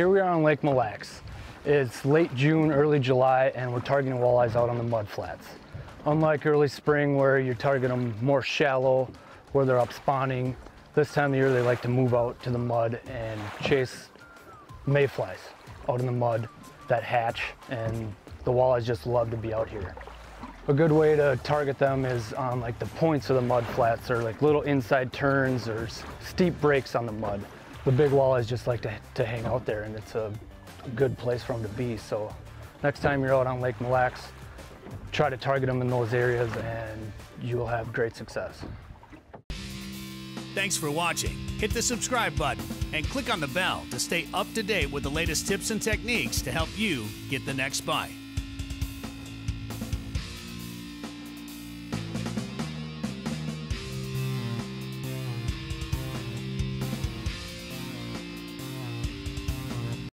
Here we are on Lake Mille Lacs. It's late June, early July, and we're targeting walleyes out on the mud flats. Unlike early spring where you target them more shallow, where they're up spawning, this time of year they like to move out to the mud and chase mayflies out in the mud that hatch, and the walleyes just love to be out here. A good way to target them is on like the points of the mud flats or like little inside turns or steep breaks on the mud. The big walleyes just like to, to hang out there and it's a good place for them to be. So next time you're out on Lake Mille Lacs, try to target them in those areas and you will have great success. Thanks for watching. Hit the subscribe button and click on the bell to stay up to date with the latest tips and techniques to help you get the next bite.